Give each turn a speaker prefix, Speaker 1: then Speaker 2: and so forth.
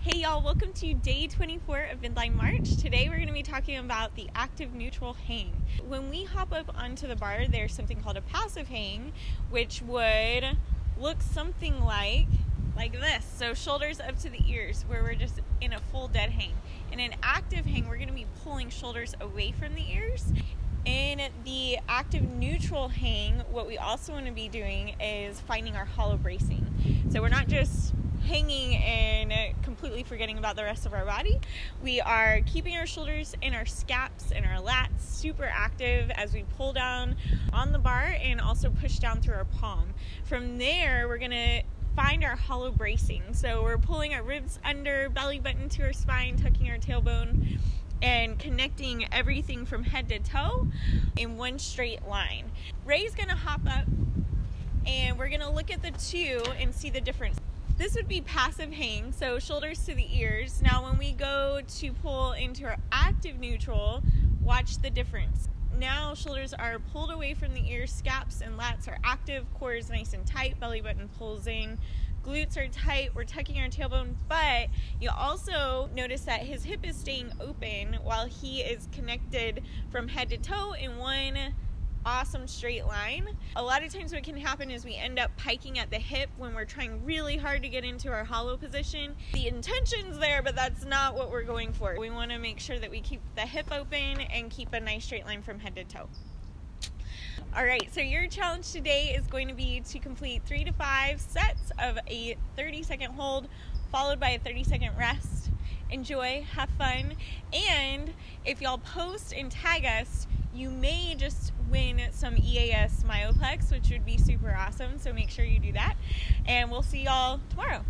Speaker 1: Hey y'all, welcome to day 24 of Midline March. Today we're going to be talking about the active neutral hang. When we hop up onto the bar, there's something called a passive hang, which would look something like like this. So shoulders up to the ears, where we're just in a full dead hang. In an active hang, we're going to be pulling shoulders away from the ears. In the active neutral hang, what we also want to be doing is finding our hollow bracing. So we're not just hanging and forgetting about the rest of our body. We are keeping our shoulders and our scaps and our lats super active as we pull down on the bar and also push down through our palm. From there, we're to find our hollow bracing. So we're pulling our ribs under, belly button to our spine, tucking our tailbone and connecting everything from head to toe in one straight line. Ray's gonna hop up and we're gonna look at the two and see the difference. This would be passive hang, so shoulders to the ears. Now, when we go to pull into our active neutral, watch the difference. Now, shoulders are pulled away from the ears, scaps and lats are active, core is nice and tight, belly button pulls in, glutes are tight, we're tucking our tailbone, but you also notice that his hip is staying open while he is connected from head to toe in one awesome straight line. A lot of times what can happen is we end up piking at the hip when we're trying really hard to get into our hollow position. The intention's there, but that's not what we're going for. We want to make sure that we keep the hip open and keep a nice straight line from head to toe. All right, so your challenge today is going to be to complete three to five sets of a 30 second hold followed by a 30 second rest. Enjoy, have fun, and if y'all post and tag us, you may just win some EAS Myoplex, which would be super awesome. So make sure you do that. And we'll see y'all tomorrow.